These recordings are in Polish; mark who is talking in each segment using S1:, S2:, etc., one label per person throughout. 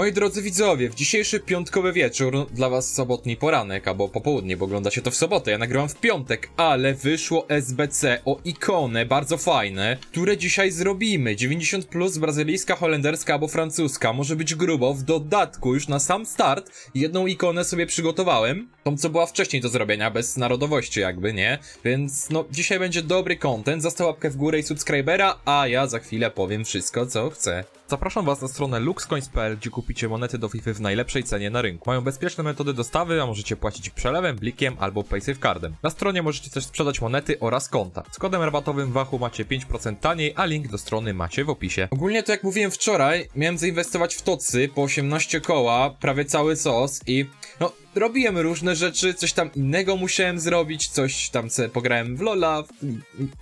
S1: Moi drodzy widzowie, w dzisiejszy piątkowy wieczór, dla was sobotni poranek, albo popołudnie, bo oglądacie to w sobotę, ja nagrywam w piątek, ale wyszło SBC o ikonę, bardzo fajne, które dzisiaj zrobimy. 90 plus, brazylijska, holenderska albo francuska, może być grubo, w dodatku już na sam start jedną ikonę sobie przygotowałem, tą co była wcześniej do zrobienia, bez narodowości jakby, nie? Więc no, dzisiaj będzie dobry content, został łapkę w górę i subskrybera, a ja za chwilę powiem wszystko co chcę. Zapraszam Was na stronę luxcoins.pl, gdzie kupicie monety do FIFA w najlepszej cenie na rynku. Mają bezpieczne metody dostawy, a możecie płacić przelewem, blikiem albo PaySafeCardem. Na stronie możecie też sprzedać monety oraz konta. Z kodem rabatowym Wachu macie 5% taniej, a link do strony macie w opisie. Ogólnie to jak mówiłem wczoraj, miałem zainwestować w tocy po 18 koła, prawie cały sos i no robiłem różne rzeczy, coś tam innego musiałem zrobić, coś tam sobie pograłem w Lola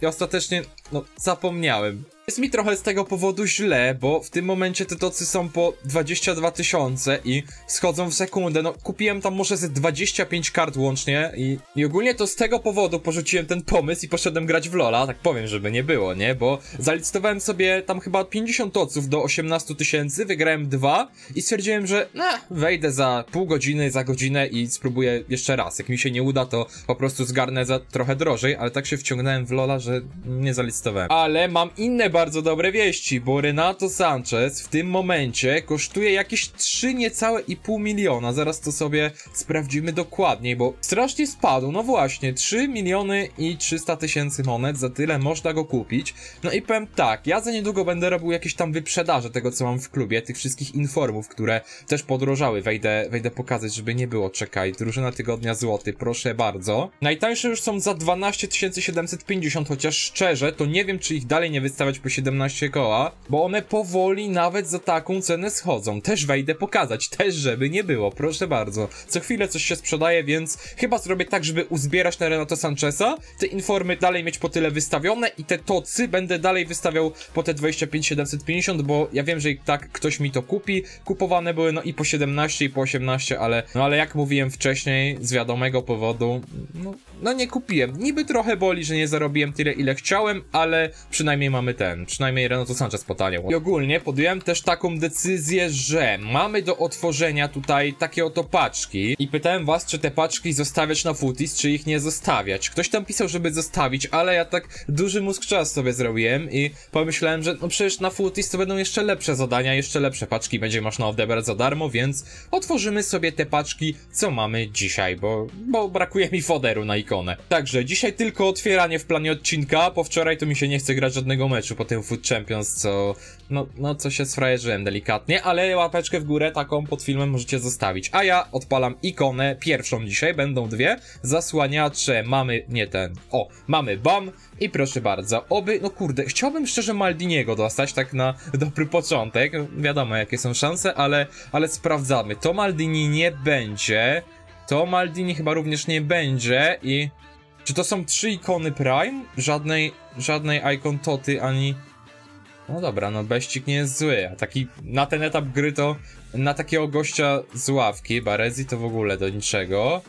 S1: i, ostatecznie, no, zapomniałem. Jest mi trochę z tego powodu źle, bo w tym momencie te tocy są po 22 tysiące i schodzą w sekundę. No, kupiłem tam może ze 25 kart łącznie i, i ogólnie to z tego powodu porzuciłem ten pomysł i poszedłem grać w Lola, tak powiem, żeby nie było, nie? Bo zalicytowałem sobie tam chyba 50 toców do 18 tysięcy, wygrałem dwa i stwierdziłem, że no, wejdę za pół godziny, za godzinę i spróbuję jeszcze raz. Jak mi się nie uda, to po prostu zgarnę za trochę drożej, ale tak się wciągnąłem w Lola, że nie zalicytowałem. Ale mam inne bardzo dobre wieści, bo Renato Sanchez w tym momencie kosztuje jakieś 3 niecałe i pół miliona. Zaraz to sobie sprawdzimy dokładniej, bo strasznie spadł. No właśnie, 3 miliony i 300 tysięcy monet, za tyle można go kupić. No i powiem tak, ja za niedługo będę robił jakieś tam wyprzedaże tego, co mam w klubie, tych wszystkich informów, które też podrożały. Wejdę, wejdę pokazać, żeby nie było, czekaj, drużyna tygodnia złoty, proszę bardzo. Najtańsze już są za 12 750, chociaż szczerze, to nie wiem, czy ich dalej nie wystawiać po 17 koła, bo one powoli nawet za taką cenę schodzą. Też wejdę pokazać, też żeby nie było, proszę bardzo. Co chwilę coś się sprzedaje, więc chyba zrobię tak, żeby uzbierać na Renato Sancheza, te informy dalej mieć po tyle wystawione i te tocy będę dalej wystawiał po te 25 750, bo ja wiem, że i tak ktoś mi to kupi. Kupowane były no i po 17 i po 18, ale no ale jak mówiłem wcześniej, z wiadomego powodu, no, no nie kupiłem. Niby trochę boli, że nie zarobiłem tyle ile chciałem, ale przynajmniej mamy ten, przynajmniej Renato Sanchez potaniał. I ogólnie podjąłem też taką decyzję, że mamy do otworzenia tutaj takie oto paczki i pytałem was, czy te paczki zostawiać na footies, czy ich nie zostawiać. Ktoś tam pisał, żeby zostawić, ale ja tak duży mózg czas sobie zrobiłem i pomyślałem, że no przecież na footies to będą jeszcze lepsze zadania, jeszcze lepsze paczki będzie można odebrać za darmo, więc otworzymy sobie te paczki, co mamy dzisiaj, bo, bo brakuje mi foderu na ikonę. Także dzisiaj tylko otwieranie w planie odcinka, po wczoraj to mi się nie chce grać żadnego meczu po tym Food Champions, co... No, no co się sfrajerzyłem delikatnie, ale łapeczkę w górę taką pod filmem możecie zostawić. A ja odpalam ikonę pierwszą dzisiaj, będą dwie. Zasłaniacze mamy, nie ten, o, mamy BAM i proszę bardzo, oby, no kurde, chciałbym szczerze Maldiniego dostać, tak na dobry początek. Wiadomo jakie są szanse, ale, ale sprawdzamy. To Maldini nie będzie, to Maldini chyba również nie będzie i... Czy to są trzy ikony Prime? Żadnej, żadnej Icon Toty ani... No dobra, no beścik nie jest zły, a taki na ten etap gry to na takiego gościa z ławki, Barezi to w ogóle do niczego.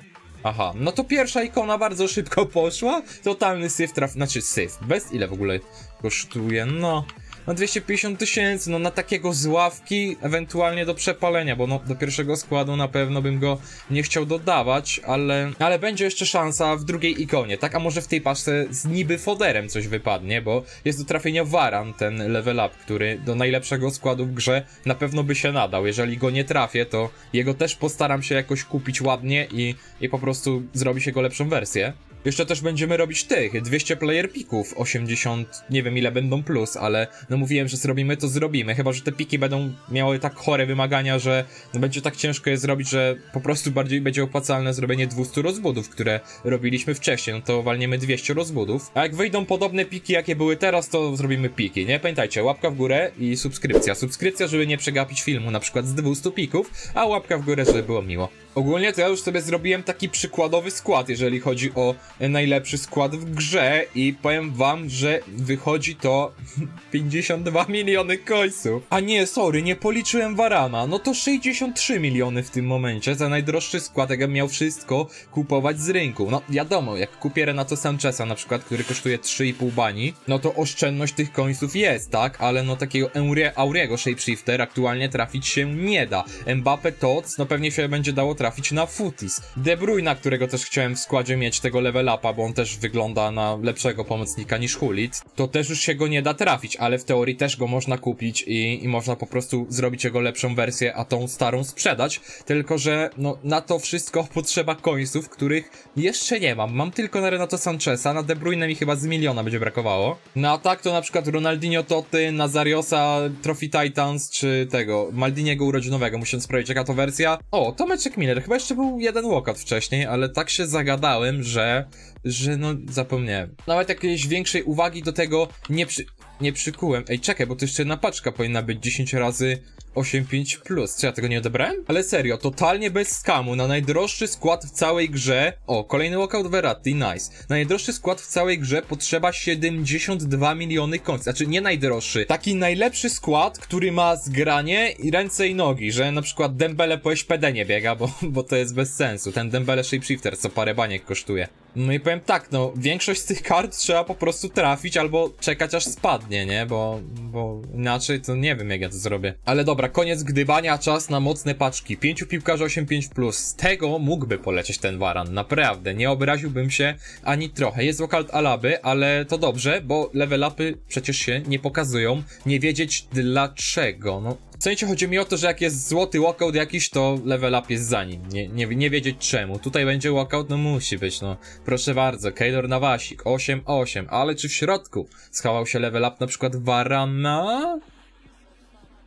S1: Aha, no to pierwsza ikona bardzo szybko poszła, totalny syf traf, znaczy syf, bez ile w ogóle kosztuje, no... No 250 tysięcy, no na takiego z ławki, ewentualnie do przepalenia, bo no do pierwszego składu na pewno bym go nie chciał dodawać, ale, ale będzie jeszcze szansa w drugiej ikonie, tak? A może w tej paczce z niby foderem coś wypadnie, bo jest do trafienia Varan, ten level up, który do najlepszego składu w grze na pewno by się nadał. Jeżeli go nie trafię, to jego też postaram się jakoś kupić ładnie i, i po prostu zrobić jego lepszą wersję. Jeszcze też będziemy robić tych, 200 player pików, 80, nie wiem ile będą plus, ale no mówiłem, że zrobimy, to zrobimy, chyba, że te piki będą miały tak chore wymagania, że no będzie tak ciężko je zrobić, że po prostu bardziej będzie opłacalne zrobienie 200 rozbudów, które robiliśmy wcześniej, no to walniemy 200 rozbudów, a jak wyjdą podobne piki, jakie były teraz, to zrobimy piki, nie? Pamiętajcie, łapka w górę i subskrypcja, subskrypcja, żeby nie przegapić filmu, na przykład z 200 pików, a łapka w górę, żeby było miło. Ogólnie to ja już sobie zrobiłem taki przykładowy skład, jeżeli chodzi o najlepszy skład w grze i powiem wam, że wychodzi to 52 miliony końców. A nie, sorry, nie policzyłem Varana. No to 63 miliony w tym momencie za najdroższy skład, jakbym miał wszystko kupować z rynku. No wiadomo, jak kupię Renato Sancheza na przykład, który kosztuje 3,5 bani, no to oszczędność tych końców jest, tak? Ale no takiego Aurie, Auriego Shapeshifter aktualnie trafić się nie da. Mbappe Tots, no pewnie się będzie dało trafić na Futis. De Bruyne, którego też chciałem w składzie mieć tego level upa, bo on też wygląda na lepszego pomocnika niż Hulit, to też już się go nie da trafić, ale w teorii też go można kupić i, i można po prostu zrobić jego lepszą wersję, a tą starą sprzedać, tylko że no na to wszystko potrzeba końców, których jeszcze nie mam. Mam tylko na Renato Sancheza, na De Bruyne mi chyba z miliona będzie brakowało. No a tak to na przykład Ronaldinho Toty, Nazariosa, Trophy Titans, czy tego, Maldiniego urodzinowego, musząc sprawdzić jaka to wersja. O, Tomeczek Miller, chyba jeszcze był jeden walkout wcześniej, ale tak się zagadałem, że, że no zapomniałem. Nawet jakiejś większej uwagi do tego nie przy... Nie przykułem. Ej, czekaj, bo to jeszcze jedna paczka powinna być 10 razy 8.5 plus. Czy ja tego nie odebrałem? Ale serio, totalnie bez skamu, na najdroższy skład w całej grze. O, kolejny walkout Verratti, nice. Na najdroższy skład w całej grze potrzeba 72 miliony końców. Znaczy, nie najdroższy. Taki najlepszy skład, który ma zgranie i ręce i nogi, że na przykład Dembele po SPD nie biega, bo, bo to jest bez sensu. Ten Dembele Shapeshifter, co parę baniek kosztuje. No i powiem tak, no, większość z tych kart trzeba po prostu trafić albo czekać aż spadnie, nie? Bo, bo inaczej to nie wiem jak ja to zrobię. Ale dobra, koniec gdybania, czas na mocne paczki. Pięciu piłkarzy 8-5+. Z tego mógłby polecieć ten waran, naprawdę. Nie obraziłbym się ani trochę. Jest lokalt Alaby, ale to dobrze, bo level upy przecież się nie pokazują. Nie wiedzieć dlaczego, no. W sensie chodzi mi o to, że jak jest złoty walkout jakiś, to level up jest za nim. Nie, nie, nie wiedzieć czemu. Tutaj będzie walkout, no musi być, no. Proszę bardzo, Keylor Nawasik, 8-8, ale czy w środku schował się level up na przykład Varana?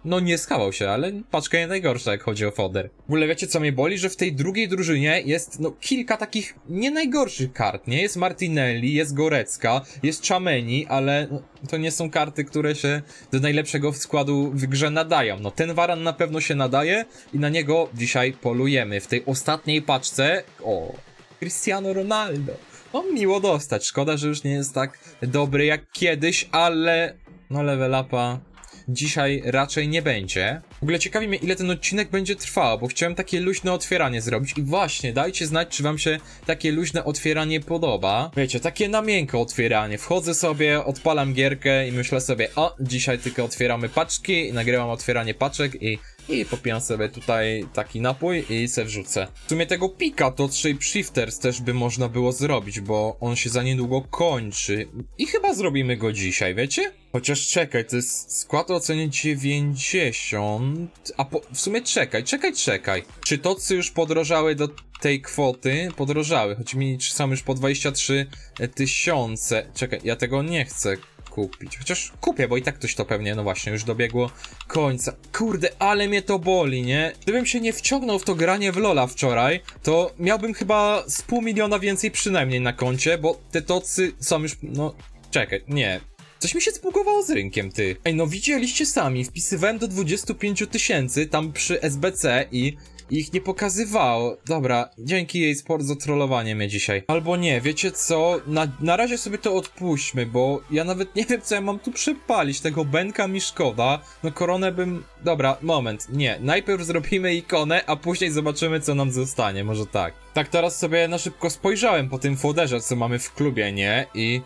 S1: No nie schował się, ale paczka nie najgorsza jak chodzi o foder. W ogóle wiecie co mnie boli, że w tej drugiej drużynie jest no kilka takich nie najgorszych kart, nie? Jest Martinelli, jest Gorecka, jest Chameni, ale no, to nie są karty, które się do najlepszego składu w grze nadają. No ten Waran na pewno się nadaje i na niego dzisiaj polujemy. W tej ostatniej paczce, o, Cristiano Ronaldo. No miło dostać, szkoda, że już nie jest tak dobry jak kiedyś, ale no level upa dzisiaj raczej nie będzie. W ogóle ciekawi mnie, ile ten odcinek będzie trwał, bo chciałem takie luźne otwieranie zrobić i właśnie, dajcie znać, czy wam się takie luźne otwieranie podoba. Wiecie, takie na miękko otwieranie. Wchodzę sobie, odpalam gierkę i myślę sobie, o, dzisiaj tylko otwieramy paczki i nagrywam otwieranie paczek i i popijam sobie tutaj taki napój i se wrzucę. W sumie tego pika to Shape Shifters też by można było zrobić, bo on się za niedługo kończy. I chyba zrobimy go dzisiaj, wiecie? Chociaż czekaj, to jest skład o ocenie 90, a po, w sumie czekaj, czekaj, czekaj. Czy tocy już podrożały do tej kwoty? Podrożały, choć mi czy są już po 23 tysiące. Czekaj, ja tego nie chcę kupić. Chociaż kupię, bo i tak ktoś to pewnie, no właśnie, już dobiegło końca. Kurde, ale mnie to boli, nie? Gdybym się nie wciągnął w to granie w Lola wczoraj, to miałbym chyba z pół miliona więcej przynajmniej na koncie, bo te tocy są już, no... Czekaj, nie, Coś mi się zbugowało z rynkiem, ty. Ej, no widzieliście sami, wpisywałem do 25 tysięcy tam przy SBC i ich nie pokazywało. Dobra, dzięki jej sport za trollowanie mnie dzisiaj. Albo nie, wiecie co? Na, na razie sobie to odpuśćmy, bo ja nawet nie wiem, co ja mam tu przepalić. Tego Benka mi szkoda. No koronę bym... Dobra, moment, nie. Najpierw zrobimy ikonę, a później zobaczymy, co nam zostanie. Może tak. Tak teraz sobie na szybko spojrzałem po tym folderze, co mamy w klubie, nie? I...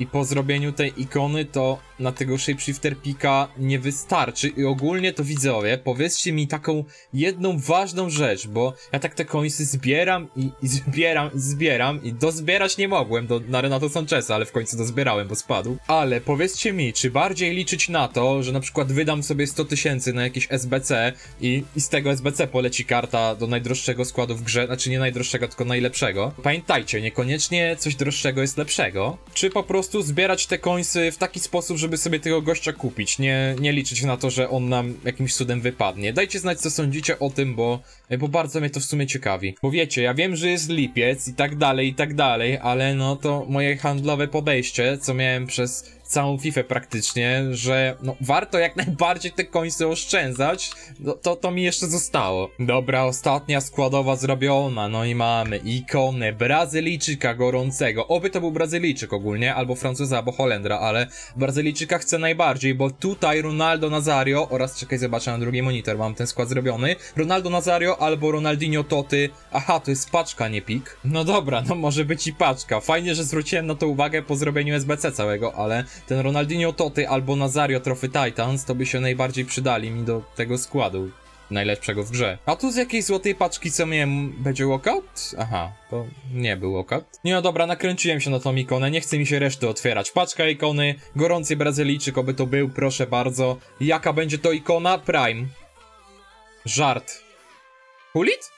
S1: I po zrobieniu tej ikony to na tego Shapeshifter Pika nie wystarczy i ogólnie to widzowie, powiedzcie mi taką jedną ważną rzecz, bo ja tak te końce zbieram i, i zbieram i zbieram i dozbierać nie mogłem do, na Renato Sancheza, ale w końcu dozbierałem, bo spadł. Ale powiedzcie mi, czy bardziej liczyć na to, że na przykład wydam sobie 100 tysięcy na jakieś SBC i, i z tego SBC poleci karta do najdroższego składu w grze, znaczy nie najdroższego, tylko najlepszego. Pamiętajcie, niekoniecznie coś droższego jest lepszego, czy po prostu zbierać te końce w taki sposób, żeby sobie tego gościa kupić, nie, nie liczyć na to, że on nam jakimś cudem wypadnie. Dajcie znać, co sądzicie o tym, bo, bo bardzo mnie to w sumie ciekawi. Bo wiecie, ja wiem, że jest lipiec i tak dalej, i tak dalej, ale no to moje handlowe podejście, co miałem przez całą FIFA praktycznie, że no warto jak najbardziej te końce oszczędzać, no, to to mi jeszcze zostało. Dobra, ostatnia składowa zrobiona, no i mamy ikonę Brazylijczyka gorącego, oby to był Brazylijczyk ogólnie, albo Francuza, albo Holendra, ale Brazylijczyka chcę najbardziej, bo tutaj Ronaldo Nazario oraz, czekaj, zobaczę na drugi monitor, mam ten skład zrobiony, Ronaldo Nazario albo Ronaldinho Toty, aha, to jest paczka, nie pik. No dobra, no może być i paczka, fajnie, że zwróciłem na to uwagę po zrobieniu SBC całego, ale ten Ronaldinho Toty albo Nazario Trophy Titans to by się najbardziej przydali mi do tego składu najlepszego w grze. A tu z jakiejś złotej paczki co miałem będzie walkout? Aha, to nie był walkout. Nie no dobra, nakręciłem się na tą ikonę, nie chce mi się reszty otwierać. Paczka ikony, gorący Brazylijczyk, oby to był, proszę bardzo. Jaka będzie to ikona? Prime. Żart. Hulit?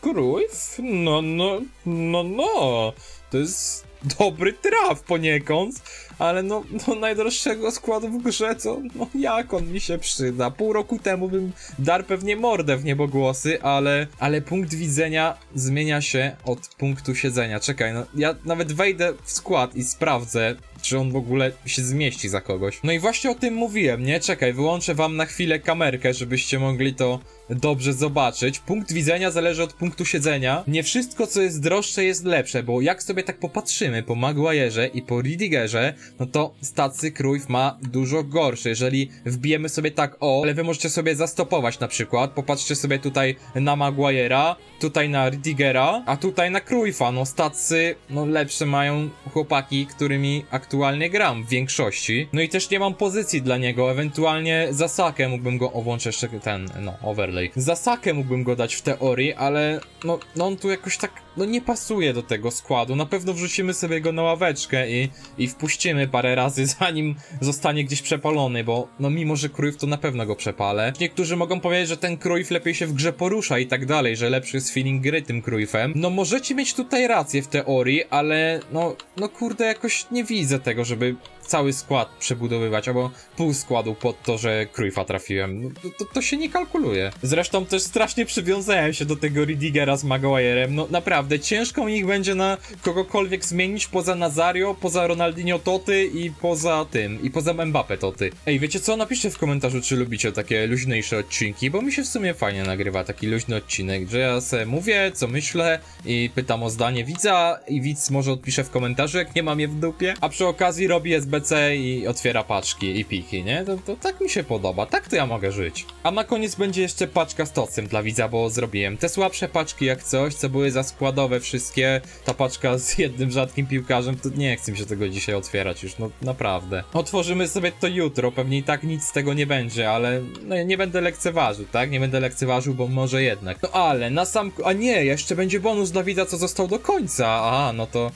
S1: Cruyff? No, no, no, no. To jest dobry traf poniekąd, ale no, no najdroższego składu w grze, to no jak on mi się przyda. Pół roku temu bym dar pewnie mordę w niebogłosy, ale, ale punkt widzenia zmienia się od punktu siedzenia. Czekaj, no ja nawet wejdę w skład i sprawdzę, czy on w ogóle się zmieści za kogoś. No i właśnie o tym mówiłem, nie? Czekaj, wyłączę wam na chwilę kamerkę, żebyście mogli to dobrze zobaczyć. Punkt widzenia zależy od punktu siedzenia. Nie wszystko, co jest droższe, jest lepsze, bo jak sobie tak popatrzymy po Maguire'ze i po Ridigerze, no to stacy Cruyff ma dużo gorszy. Jeżeli wbijemy sobie tak o, ale wy możecie sobie zastopować na przykład. Popatrzcie sobie tutaj na Maguire'a, tutaj na Ridigera, a tutaj na Cruyffa. No stacy, no lepsze mają chłopaki, którymi aktualnie gram w większości. No i też nie mam pozycji dla niego, ewentualnie za Sakę mógłbym go, o jeszcze ten, no, overlay. Za Sakę mógłbym go dać w teorii, ale no, no on tu jakoś tak, no nie pasuje do tego składu. Na pewno wrzucimy sobie go na ławeczkę i, i wpuścimy parę razy, zanim zostanie gdzieś przepalony, bo no mimo, że Cruyff to na pewno go przepalę. Niektórzy mogą powiedzieć, że ten Cruyff lepiej się w grze porusza i tak dalej, że lepszy jest feeling gry tym Cruyffem. No możecie mieć tutaj rację w teorii, ale no, no kurde, jakoś nie widzę tego, żeby cały skład przebudowywać, albo pół składu pod to, że Cruyffa trafiłem. No, to, to, się nie kalkuluje. Zresztą też strasznie przywiązałem się do tego Ridigera z Maguire'em. No naprawdę, ciężko ich będzie na kogokolwiek zmienić poza Nazario, poza Ronaldinho Toty i poza tym, i poza Mbappe Toty. Ej, wiecie co? Napiszcie w komentarzu, czy lubicie takie luźniejsze odcinki, bo mi się w sumie fajnie nagrywa taki luźny odcinek, że ja sobie mówię, co myślę i pytam o zdanie widza i widz może odpisze w komentarzu, jak nie mam je w dupie, a przy okazji robi SBC i otwiera paczki i piki, nie? To, to tak mi się podoba, tak to ja mogę żyć. A na koniec będzie jeszcze paczka z tocem dla widza, bo zrobiłem te słabsze paczki jak coś, co były zaskładowe wszystkie, ta paczka z jednym rzadkim piłkarzem, to nie chcę mi się tego dzisiaj otwierać już, no naprawdę. Otworzymy sobie to jutro, pewnie i tak nic z tego nie będzie, ale no nie będę lekceważył, tak? Nie będę lekceważył, bo może jednak. No ale na sam... A nie, jeszcze będzie bonus dla widza, co został do końca. A, no to...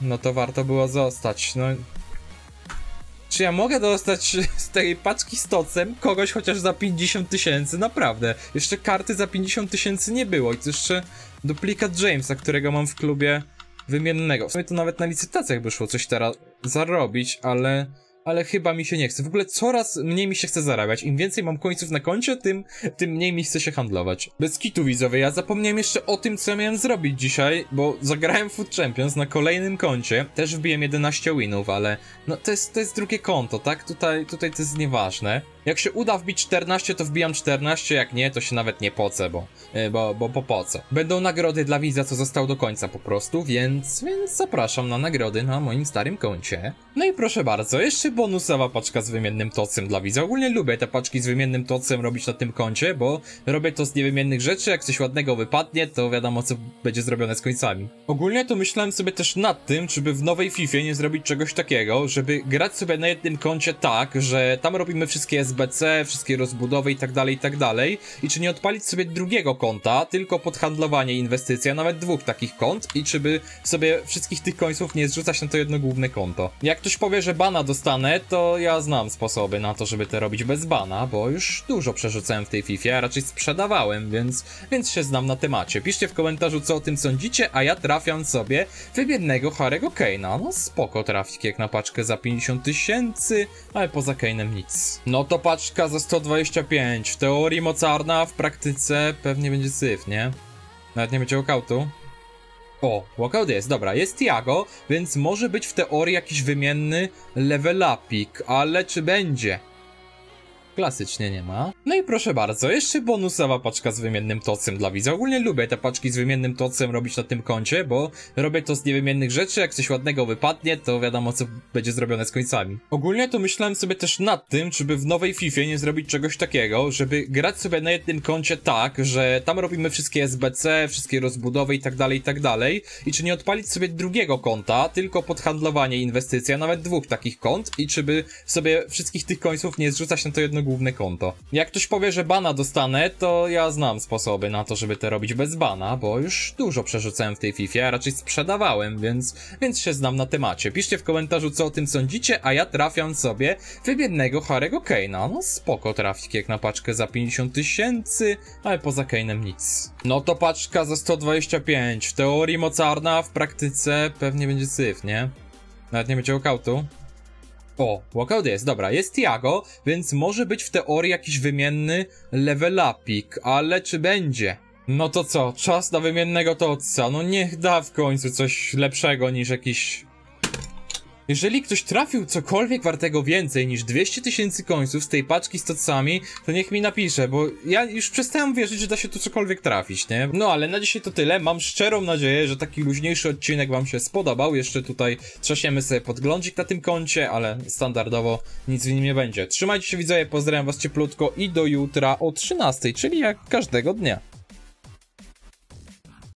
S1: No to warto było zostać, no... Czy ja mogę dostać z tej paczki z tocem kogoś chociaż za 50 tysięcy? Naprawdę. Jeszcze karty za 50 tysięcy nie było i to jeszcze duplikat Jamesa, którego mam w klubie wymiennego. W sumie to nawet na licytacjach by szło coś teraz zarobić, ale ale chyba mi się nie chce. W ogóle coraz mniej mi się chce zarabiać. Im więcej mam końców na koncie, tym, tym mniej mi chce się handlować. Bez kitu widzowie, ja zapomniałem jeszcze o tym, co miałem zrobić dzisiaj, bo zagrałem Food Champions na kolejnym koncie. Też wbiłem 11 winów, ale no to jest, to jest drugie konto, tak? Tutaj, tutaj to jest nieważne. Jak się uda wbić 14, to wbijam 14, jak nie, to się nawet nie pocę, bo, bo, bo po, po co. Będą nagrody dla widza, co został do końca po prostu, więc, więc zapraszam na nagrody na moim starym koncie. No i proszę bardzo, jeszcze bonusowa paczka z wymiennym tocem dla widza. Ogólnie lubię te paczki z wymiennym tocem robić na tym koncie, bo robię to z niewymiennych rzeczy, jak coś ładnego wypadnie, to wiadomo, co będzie zrobione z końcami. Ogólnie to myślałem sobie też nad tym, żeby w nowej FIFA nie zrobić czegoś takiego, żeby grać sobie na jednym koncie tak, że tam robimy wszystkie SBC, wszystkie rozbudowy i tak dalej, i tak dalej. I czy nie odpalić sobie drugiego konta, tylko pod handlowanie i inwestycje, a nawet dwóch takich kont i czy by sobie wszystkich tych końców nie zrzucać na to jedno główne konto. Jak ktoś powie, że bana dostanę, to ja znam sposoby na to, żeby to robić bez bana, bo już dużo przerzucałem w tej FIFA, a raczej sprzedawałem, więc, więc się znam na temacie. Piszcie w komentarzu, co o tym sądzicie, a ja trafiam sobie wybiednego Harego Kane'a. No spoko trafik jak na paczkę za 50 tysięcy, ale poza Kane'em nic. No to paczka za 125. W teorii mocarna, w praktyce pewnie będzie syf, nie? Nawet nie będzie okautu. O, walkout jest, dobra, jest Tiago, więc może być w teorii jakiś wymienny level upik, ale czy będzie? Klasycznie nie ma. No i proszę bardzo, jeszcze bonusowa paczka z wymiennym tocem dla widza. Ogólnie lubię te paczki z wymiennym tocem robić na tym koncie, bo robię to z niewymiennych rzeczy, jak coś ładnego wypadnie, to wiadomo co będzie zrobione z końcami. Ogólnie to myślałem sobie też nad tym, czy by w nowej FIFA nie zrobić czegoś takiego, żeby grać sobie na jednym koncie tak, że tam robimy wszystkie SBC, wszystkie rozbudowy i tak dalej, i tak dalej, i czy nie odpalić sobie drugiego konta, tylko pod handlowanie i inwestycje, a nawet dwóch takich kont, i czy by sobie wszystkich tych końców nie zrzucać na to jedno główne konto. Jak ktoś powie, że bana dostanę, to ja znam sposoby na to, żeby to robić bez bana, bo już dużo przerzucałem w tej FIFA, a raczej sprzedawałem, więc, więc się znam na temacie. Piszcie w komentarzu, co o tym sądzicie, a ja trafiam sobie wymiennego Harego Kane'a. No spoko trafik jak na paczkę za 50 tysięcy, ale poza Kane'em nic. No to paczka za 125. W teorii mocarna, w praktyce pewnie będzie syf, nie? Nawet nie będzie walkoutu. O, walkout jest, dobra, jest Tiago, więc może być w teorii jakiś wymienny level upik, ale czy będzie? No to co, czas na wymiennego toca, no niech da w końcu coś lepszego niż jakiś... Jeżeli ktoś trafił cokolwiek wartego więcej niż 200 tysięcy końców z tej paczki z tocami, to niech mi napisze, bo ja już przestałem wierzyć, że da się tu cokolwiek trafić, nie? No ale na dzisiaj to tyle, mam szczerą nadzieję, że taki luźniejszy odcinek wam się spodobał, jeszcze tutaj trzasiemy sobie podglądzik na tym koncie, ale standardowo nic w nim nie będzie. Trzymajcie się widzowie, pozdrawiam was cieplutko i do jutra o 13, czyli jak każdego dnia.